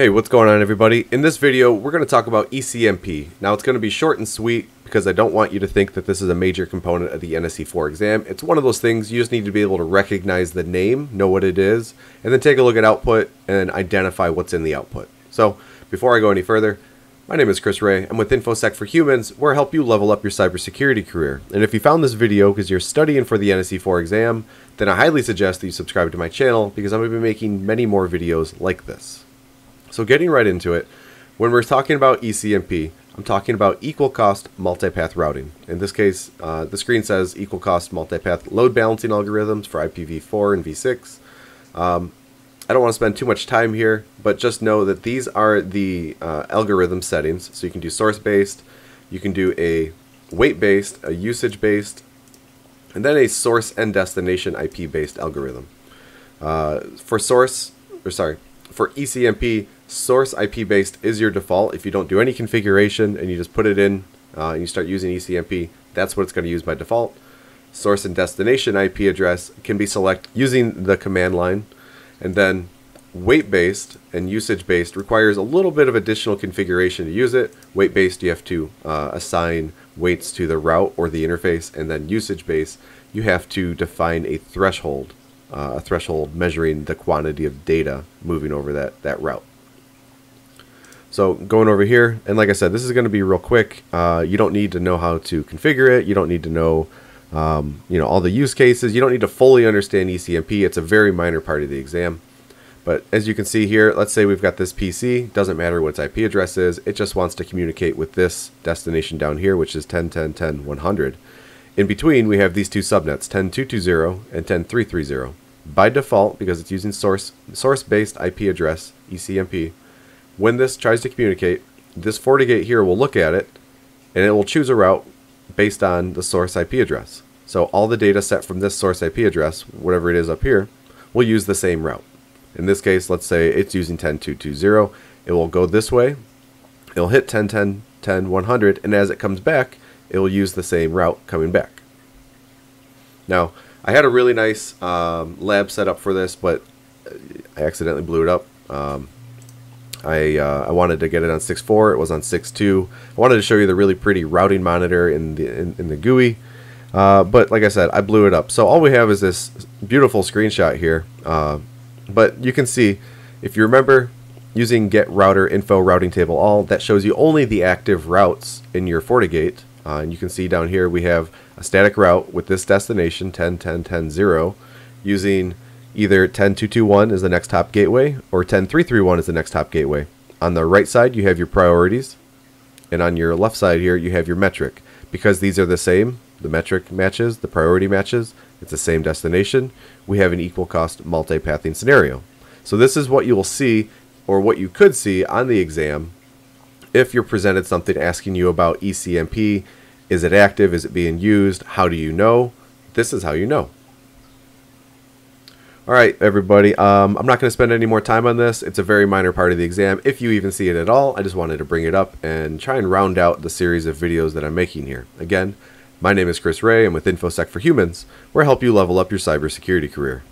Hey, what's going on everybody? In this video, we're going to talk about ECMP. Now it's going to be short and sweet because I don't want you to think that this is a major component of the NSE4 exam. It's one of those things you just need to be able to recognize the name, know what it is, and then take a look at output and identify what's in the output. So before I go any further, my name is Chris Ray. I'm with InfoSec for Humans, where I help you level up your cybersecurity career. And if you found this video because you're studying for the NSE4 exam, then I highly suggest that you subscribe to my channel because I'm going to be making many more videos like this. So getting right into it, when we're talking about ECMP, I'm talking about equal cost multipath routing. In this case, uh, the screen says equal cost multipath load balancing algorithms for IPv4 and v6. Um, I don't want to spend too much time here, but just know that these are the uh, algorithm settings. So you can do source-based, you can do a weight-based, a usage-based, and then a source and destination IP-based algorithm. Uh, for source, or sorry, for ECMP, source IP based is your default. If you don't do any configuration and you just put it in uh, and you start using ECMP, that's what it's going to use by default. Source and destination IP address can be selected using the command line. And then weight based and usage based requires a little bit of additional configuration to use it. Weight based, you have to uh, assign weights to the route or the interface. And then usage based, you have to define a threshold uh, a threshold measuring the quantity of data moving over that, that route. So going over here, and like I said, this is going to be real quick. Uh, you don't need to know how to configure it. You don't need to know, um, you know, all the use cases. You don't need to fully understand ECMP. It's a very minor part of the exam. But as you can see here, let's say we've got this PC. Doesn't matter what its IP address is. It just wants to communicate with this destination down here, which is 10.10.10.100. In between, we have these two subnets, 10.220 and 10.330. By default, because it's using source source-based IP address, ECMP, when this tries to communicate, this FortiGate here will look at it, and it will choose a route based on the source IP address. So all the data set from this source IP address, whatever it is up here, will use the same route. In this case, let's say it's using 10.220. It will go this way. It'll hit 10.10.10.100, and as it comes back, it will use the same route coming back. Now, I had a really nice um, lab set up for this, but I accidentally blew it up. Um, I, uh, I wanted to get it on 6.4. It was on 6.2. I wanted to show you the really pretty routing monitor in the in, in the GUI. Uh, but like I said, I blew it up. So all we have is this beautiful screenshot here. Uh, but you can see, if you remember using get router info routing table all, that shows you only the active routes in your FortiGate. Uh, and you can see down here we have a static route with this destination 10, 10, 10, 0 using either 10221 is the next hop gateway or 10331 is the next hop gateway. On the right side you have your priorities and on your left side here you have your metric. Because these are the same, the metric matches, the priority matches, it's the same destination, we have an equal cost multipathing scenario. So this is what you will see or what you could see on the exam if you're presented something asking you about ECMP, is it active? Is it being used? How do you know? This is how you know. All right, everybody. Um, I'm not going to spend any more time on this. It's a very minor part of the exam. If you even see it at all, I just wanted to bring it up and try and round out the series of videos that I'm making here. Again, my name is Chris Ray. I'm with InfoSec for Humans, where I help you level up your cybersecurity career.